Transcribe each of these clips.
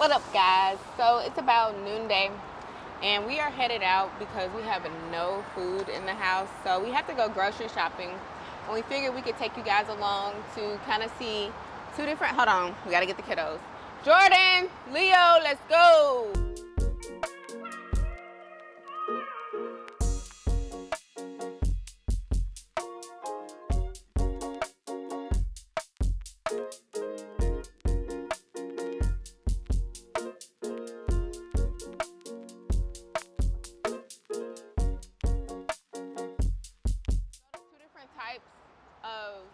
What up, guys? So it's about noonday, and we are headed out because we have no food in the house. So we have to go grocery shopping. And we figured we could take you guys along to kind of see two different. Hold on, we got to get the kiddos. Jordan, Leo, let's go.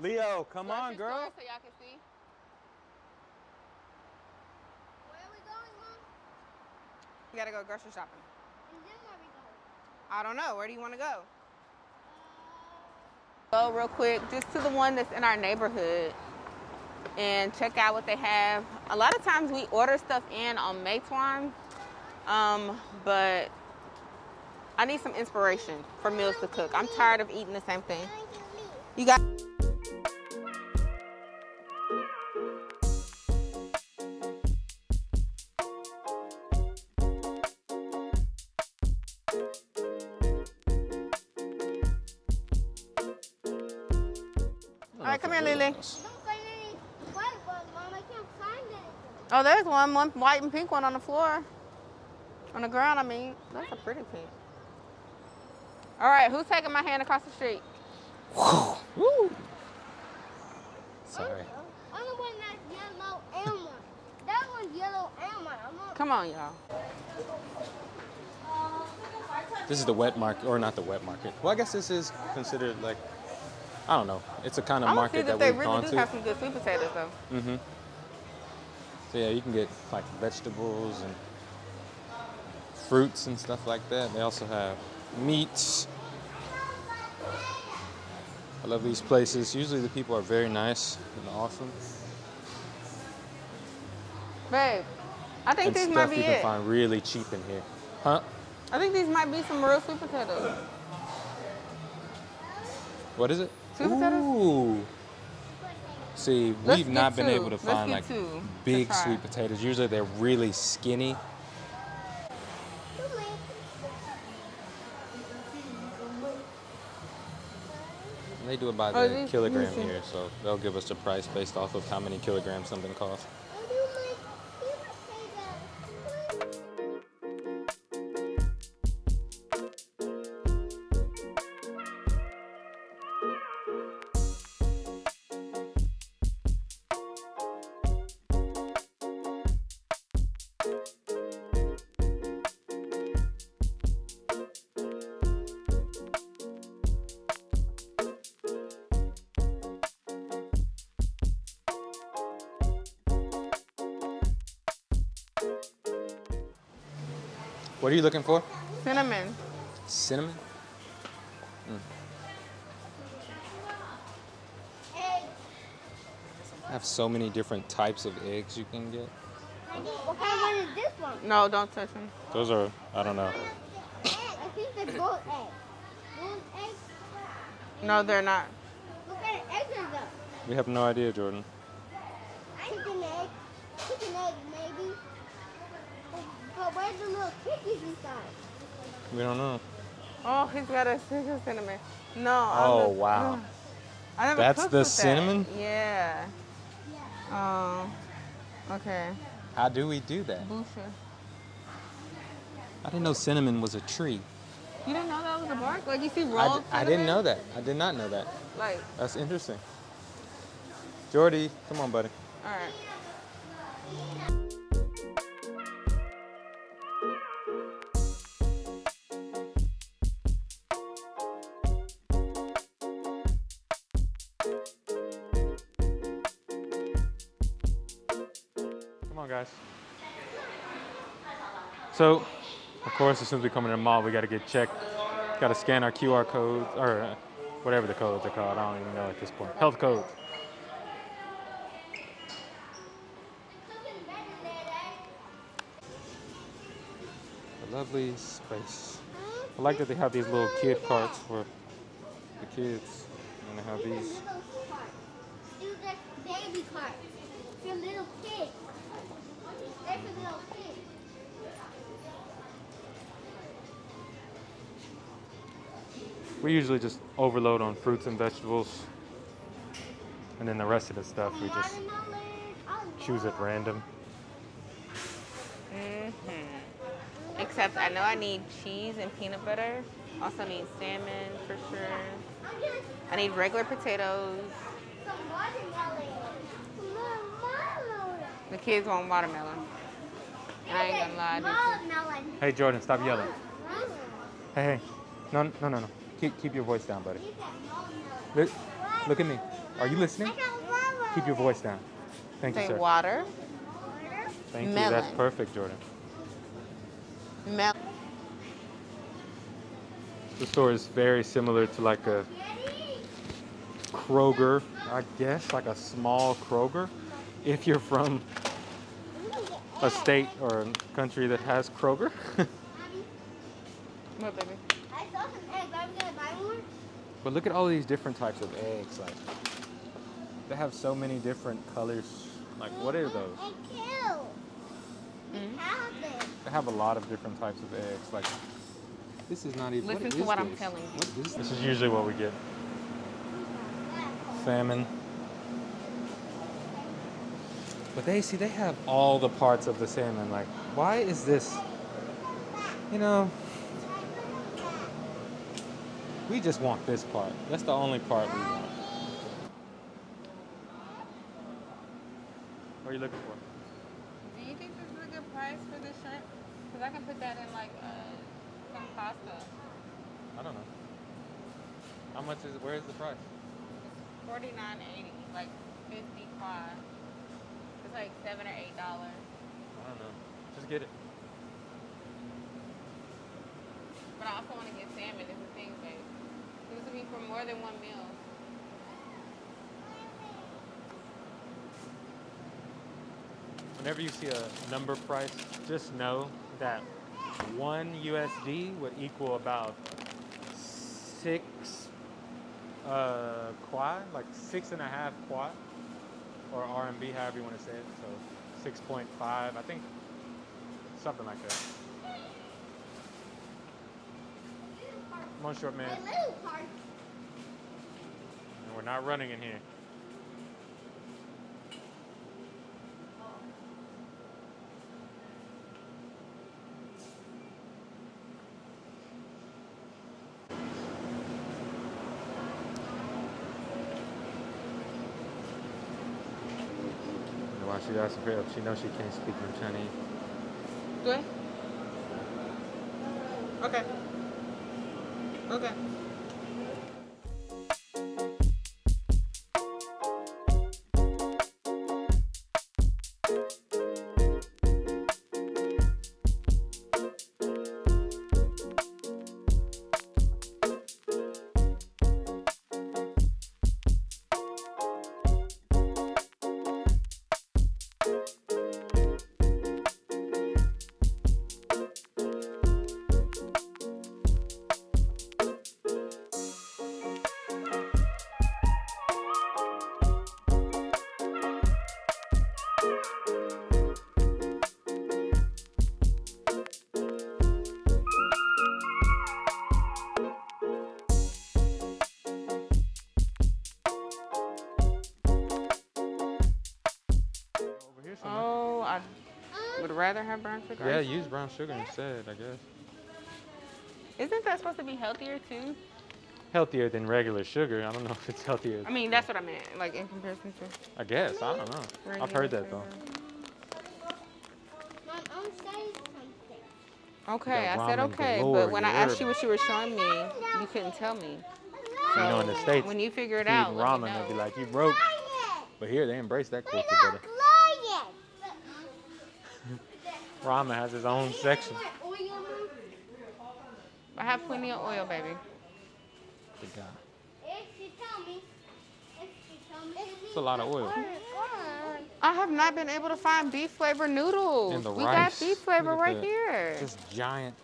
Leo, come on, grocery girl. stores so y'all can see. Where are we going, Mom? We gotta go grocery shopping. And then where are we going? I don't know. Where do you want to go? Uh, Go real quick, just to the one that's in our neighborhood, and check out what they have. A lot of times we order stuff in on Meituan, um, but I need some inspiration for meals to cook. I'm tired of eating the same thing. going to me. You got. Right, come here, Lily. Don't find any white ones, Mom. I can't find anything. Oh, there's one, one white and pink one on the floor. On the ground, I mean. That's a pretty pink. All right, who's taking my hand across the street? Woo. Sorry. Only one that's yellow and one. That one's yellow and one. Come on, y'all. This is the wet market, or not the wet market. Well, I guess this is considered like, I don't know. It's a kind of I want to see market that that, they we've really gone do to. have some good sweet potatoes, though. Mm-hmm. So yeah, you can get like vegetables and fruits and stuff like that. They also have meats. I love these places. Usually the people are very nice and awesome. Babe, I think and these might be you can it. find really cheap in here. Huh? I think these might be some real sweet potatoes. What is it? Potatoes? Ooh. See, Let's we've not been able to find like two big sweet potatoes. Usually they're really skinny. And they do it by Oh, the these- kilogram here, so they'll give us a price based off of how many kilograms something costs. What are you looking for? Cinnamon. Cinnamon? Egg. I have so many different types of eggs you can get. What kind of one is this one? No, don't touch them. Those are, I don't know. I think they're gold eggs. Gold eggs. No, they're not. What kind of eggs are those? We have no idea, Jordan. Chicken egg. Chicken egg, maybe. But where's the little chickies inside? We don't know. Oh, he's got a stick of cinnamon. No. I Oh, wow. I never That's the with that. cinnamon? Yeah. Oh. Okay. How do we do that? Busha. I didn't know cinnamon was a tree. You didn't know that was a bark? Like you see I, raw d- I didn't know that. I did not know that. Like, That's interesting. Jordy, come on, buddy. all right. So, of course, as soon as we come in the mall, we got to get checked. Got to scan our QR codes, or uh, whatever the codes are called. I don't even know at this point. Health codes. A lovely space. I like that they have these little kid carts for the kids. And they have these. Little cart. Baby carts for little kids. They're for We usually just overload on fruits and vegetables. And then the rest of the stuff we just choose at random. hmm Except I know I need cheese and peanut butter. Also need salmon for sure. I need regular potatoes. The kids want watermelon. And I ain't gonna lie. I do. Watermelon. Hey Jordan, stop yelling. Hey, hey. No, no, no, no. Keep, keep your voice down, buddy. Look, look at me. Are you listening? Keep your voice down. Thank you, sir. water. Thank you. That's perfect, Jordan. Melon. The store is very similar to like a Kroger, I guess, like a small Kroger. If you're from a state or a country that has Kroger. What, baby? I saw some eggs. I'm gonna buy more. but look at all these different types of eggs. Like they have so many different colors. Like what are those? Egg kill. Mhm. Have it. They have a lot of different types of eggs. Like this is not even. Listen to is what I'm telling you. What is this is usually what we get. Salmon. But they see they have all the parts of the salmon. Like, why is this? You know, we just want this part. That's the only part we want. What are you looking for? Do you think this is a good price for this shrimp? Because I can put that in like uh, some pasta. I don't know. How much is it? Where is the price? Forty nine eighty, like fifty kuai. It's like seven or eight dollars. I don't know. Just get it. But I also want to get salmon. Is the thing, babe. This would be for more than one meal. Whenever you see a number price, just know that one USD would equal about six uh, kuai, like six and a half kuai, or RMB, however you want to say it. So 6.5, I think, something like that. Come on, short man. A little part. And we're not running in here. Why she asking for help? She knows she can't speak no Chinese. Do I? Okay. Okay. Would rather have brown sugar. Yeah, use brown sugar instead, I guess. Isn't that supposed to be healthier too? Healthier than regular sugar. I don't know if it's healthier. I mean, that's what I meant, like in comparison to. I guess. I don't know. I've heard that though. Mom, I'm saying something. Okay, I said okay, galore, but when I asked you what you were showing me, you couldn't tell me. So You know, in the States, When you figure it out, ramen, they'd be like, you broke. But here, they embrace that culture better. not quiet. Ramen has its own section. I have plenty of oil, baby. Good God. If you tell me. If you tell me. It's a lot of oil. I have not been able to find beef flavor noodles. And the we rice. got beef flavor right that. here. Just giant,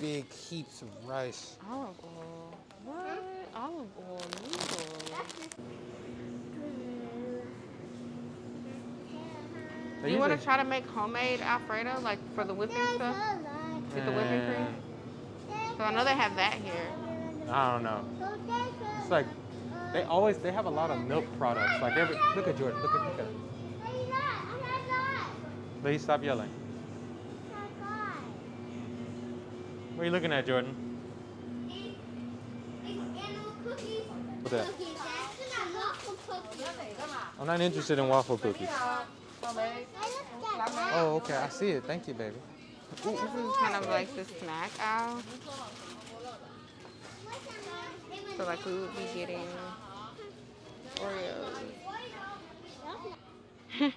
big heaps of rice. Olive oil. What? Olive oil noodles. Do you want to try to make homemade Alfredo, like for the whipping stuff? Get the whipping cream? So I know they have that here. I don't know. It's like they always they have a lot of milk products. Like every look at Jordan. Look at look at. Him. Please stop yelling. What are you looking at, Jordan? What's that? I'm not interested in waffle cookies. Oh, okay. I see it. Thank you, baby. This is kind of like the snack aisle. So like we would be getting Oreos.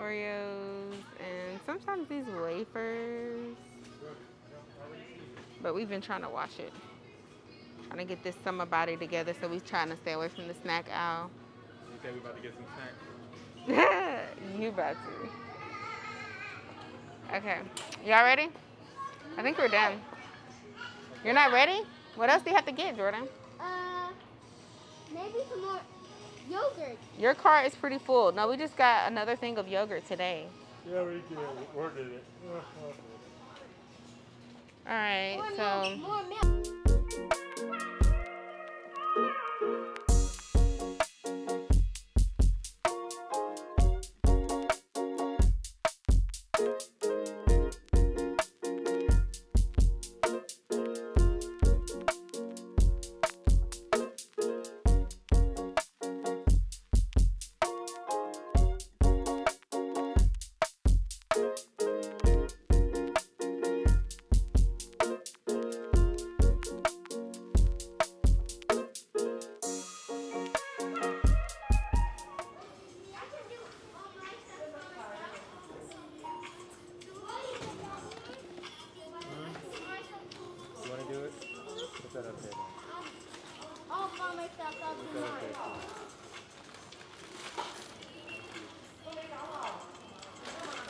Oreos and sometimes these wafers. But we've been trying to wash it. Trying to get this summer body together, so we're trying to stay away from the snack aisle. You think we're about to get some snacks? you about to. Okay. Y'all ready? I think we're done. You're not ready? What else do you have to get, Jordan? Uh, maybe some more yogurt. Your cart is pretty full. No, we just got another thing of yogurt today. Yeah, we did. Ordered it. All right, More so milk. More milk.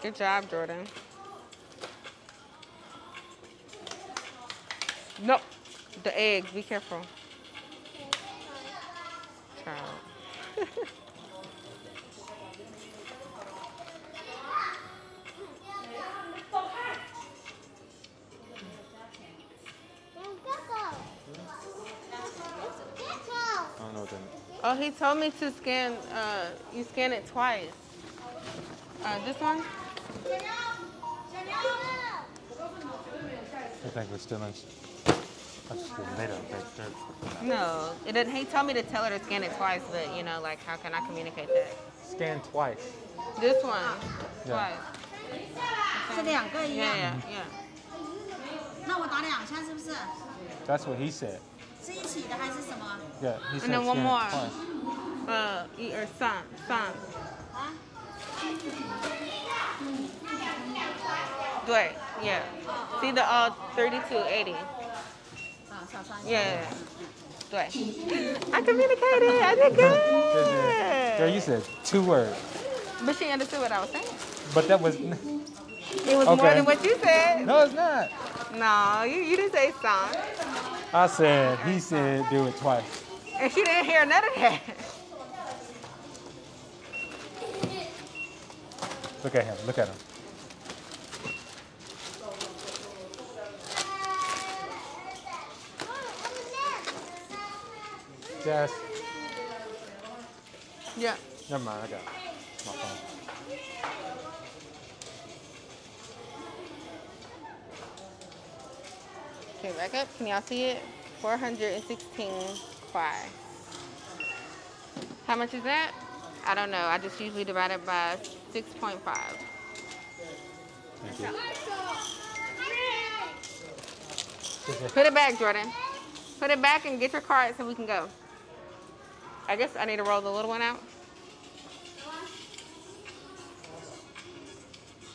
Good job, Jordan. Nope. the eggs. Be careful. Oh, he told me to scan. Uh, you scan it twice. Uh, this one. I think we're still in. That's the tomato. That's No, it didn't. He told me to tell her to scan it twice, but you know, like, how can I communicate that? Scan twice. This one, Yeah. twice. 是两个一样 Yeah, yeah, yeah. 那我打两下是不是？ That's what he said. 是一起的还是什么？ Yeah, he said And then one scan more. twice. 呃，一二三，三。啊？对，Yeah. See the uh 3280. 啊，小三。 Yeah. 对。I communicated. I did Girl, good. you said two words, But she understood what I was saying. but that was It was more Okay. than what you said. no, it's not. No, you, you didn't say song. I said he said do it twice. And she didn't hear none of that. Look at him. Look at him. Jess. Yeah. Never mind. I got my phone. Okay, back up. Can y'all see it? 416 kuai. How much is that? I don't know. I just usually divide it by 6.5. Put it back, Jordan. Put it back and get your card so we can go. I guess I need to roll the little one out.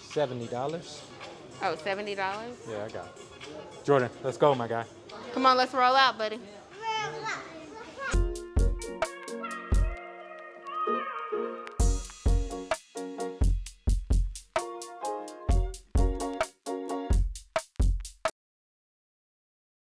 Seventy dollars. Oh, $70? Yeah, I got it. Jordan, let's go, my guy. Come on, let's roll out, buddy.